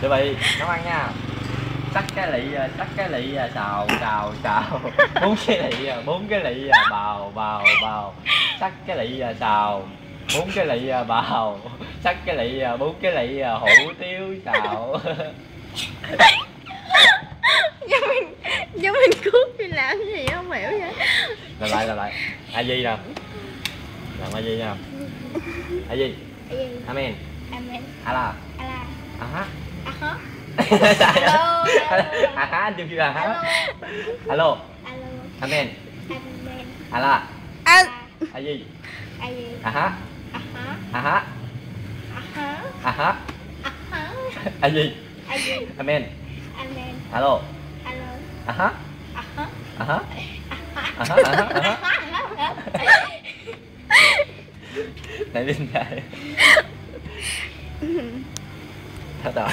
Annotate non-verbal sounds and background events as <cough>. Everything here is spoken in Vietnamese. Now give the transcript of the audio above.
chuẩn bị nấu ăn nha. Sắc cái lị à, sắc cái lị à, xào xào xào. <laughs> Bốn cái lị à, bốn cái lị à, bào bào bào. Sắc cái lị à, xào. Bốn cái lị à, bào. Sắc cái lị à, bốn cái lị à, hủ tiếu xào. <laughs> Giống mình Giống mình cuốc đi làm gì không hiểu vậy. Làm lại làm lại. A di nè. Làm a di nha. A di. Amen. Amen. Ala. Ala há Aha. Trời ơi. Alo, alo. a há anh chưa kêu a há Alo alo Alo amen. Amen. Ala. À a di À gì a há Aha. A há Aha. A há Aha. A di À gì amen. Amen. Alo Alo há Aha. A há a há a há a há này lên dài 他大